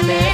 Amen.